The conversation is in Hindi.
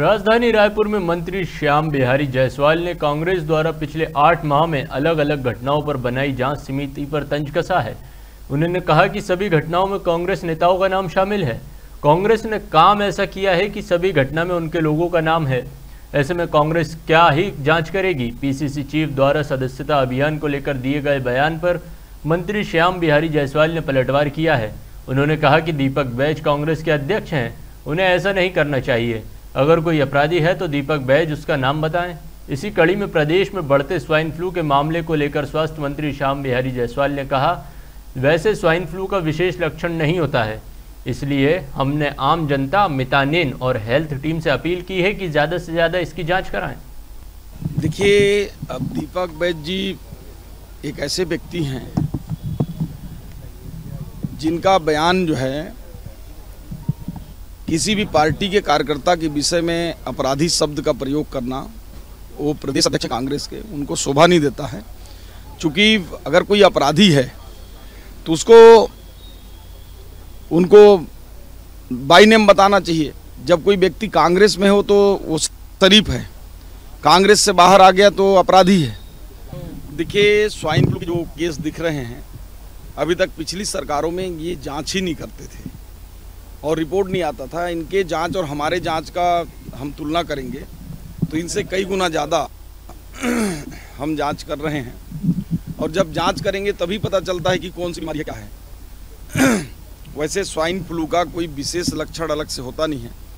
राजधानी रायपुर में मंत्री श्याम बिहारी जायसवाल ने कांग्रेस द्वारा पिछले आठ माह में अलग अलग घटनाओं पर बनाई जाँच समिति पर तंज कसा है? उन्होंने कहा कि सभी घटनाओं में कांग्रेस नेताओं का नाम शामिल है। कांग्रेस ने काम ऐसा किया है कि सभी घटना में उनके लोगों का नाम है। ऐसे में कांग्रेस क्या ही जाँच करेगी? पीसीसी चीफ द्वारा सदस्यता अभियान को लेकर दिए गए बयान पर मंत्री श्याम बिहारी जायसवाल ने पलटवार किया है। उन्होंने कहा कि दीपक बैज कांग्रेस के अध्यक्ष हैं। उन्हें ऐसा नहीं करना चाहिए। अगर कोई अपराधी है तो दीपक बैज उसका नाम बताएँ। इसी कड़ी में प्रदेश में बढ़ते स्वाइन फ्लू के मामले को लेकर स्वास्थ्य मंत्री श्याम बिहारी जायसवाल ने कहा, वैसे स्वाइन फ्लू का विशेष लक्षण नहीं होता है। इसलिए हमने आम जनता, मितानिन और हेल्थ टीम से अपील की है कि ज़्यादा से ज़्यादा इसकी जाँच कराएँ। देखिए, अब दीपक बैद जी एक ऐसे व्यक्ति हैं जिनका बयान जो है किसी भी पार्टी के कार्यकर्ता के विषय में अपराधी शब्द का प्रयोग करना, वो प्रदेश अध्यक्ष कांग्रेस के, उनको शोभा नहीं देता है। क्योंकि अगर कोई अपराधी है तो उसको, उनको बाई नेम बताना चाहिए। जब कोई व्यक्ति कांग्रेस में हो तो वो शरीफ है। कांग्रेस से बाहर आ गया तो अपराधी है। देखिए, स्वाइन फ्लू के जो केस दिख रहे हैं, अभी तक पिछली सरकारों में ये जाँच ही नहीं करते थे। और रिपोर्ट नहीं आता था। इनके जाँच और हमारे जाँच का हम तुलना करेंगे तो इनसे कई गुना ज़्यादा हम जाँच कर रहे हैं। और जब जाँच करेंगे, तभी पता चलता है कि कौन सी बीमारी क्या है। वैसे स्वाइन फ्लू का कोई विशेष लक्षण अलग से होता नहीं है।